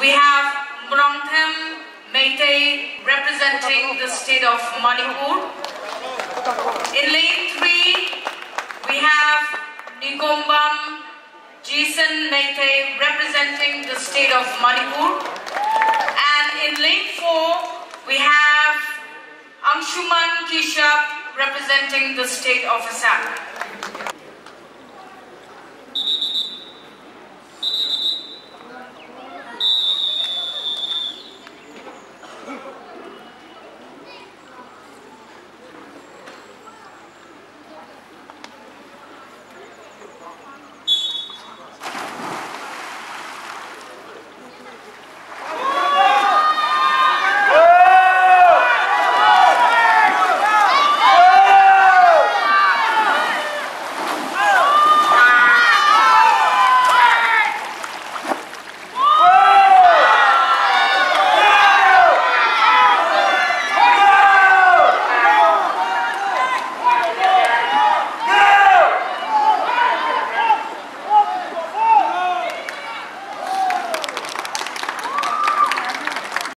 we have Mrongthem Meitei representing the state of Manipur. In lane 3, we have Ningombam Jason Meitei representing the state of Manipur. And in lane 4, we have Anshuman Kashyap representing the state of Assam.